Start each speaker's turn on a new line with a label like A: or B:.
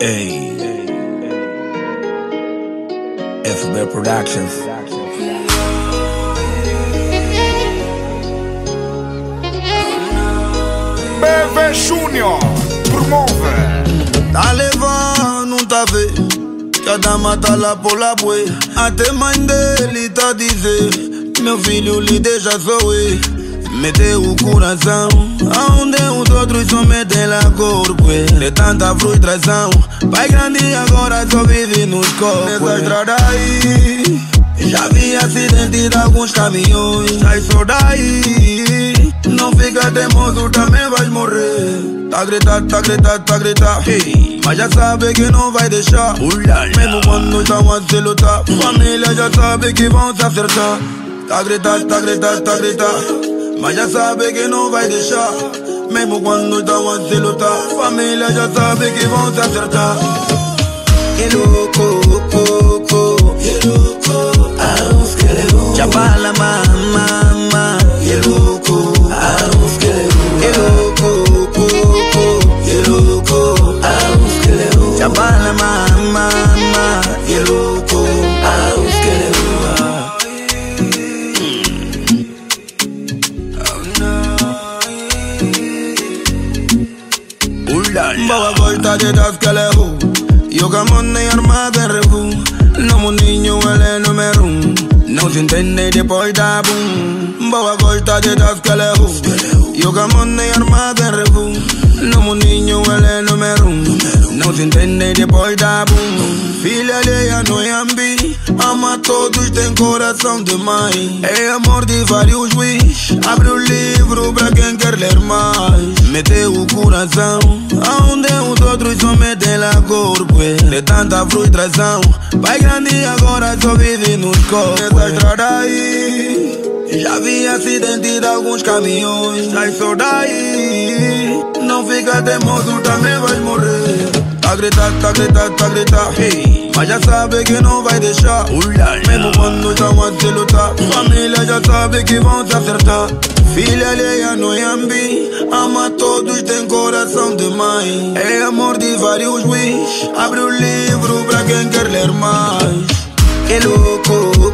A: Hey. FB Productions.
B: Bebe Junior promuove. Dale va, nu t'ave. Că da mata la polabue. A te mai tá dize. Meu filho lhe deja zoe. Eu. Meteu o coração Aonde os outros só metem lá corpo. De tanta frustração. Pai grande agora só vive nos copos Nessa estrada aí Já vi acidente de alguns caminhões. Sai só daí Não fica teimoso, também vais morrer. Tá gritar, tá gritar, tá gritar. Hey. Mas já sabe que não vai deixar. Mesmo quando estão a se lutar Família já sabe que vão se acertar. Tá gritar, tá gritar, tá gritar mas já sabe que não vai deixar. Mesmo quando estão a se lutar Família já sabe que vão se acertar. Que louco, louco, Baba corta de das que le hu. Yo gamone y arma de rebu. No mu niño no me rum. No se entiende de porta boom. Baba corta de das que le hu. Yo gamone y arma de rebu. No mu niño huele no me rum. No se entiende de porta boom. Fila de ya no ya todos, tem coração de mãe. É amor de vários wish. Abre o livro pra quem quer ler mais. Meteu o coração Aonde os outros só metem lá corpo. De tanta frustração. Pai grande agora só vive nos copos Nessa estrada aí Já vi acidente de alguns caminhões. Sai só daí. Não fica teimoso, também vais morrer Tá gritar, tá gritar, tá gritar hey. Mas já sabe que não vai deixar. Mesmo quando a se lutar Família já sabe que vão se acertar. Filha alheia no Yambi. Ama todos, tem coração de mãe. É amor de vários wish. Abre o livro pra quem quer ler mais. Que louco,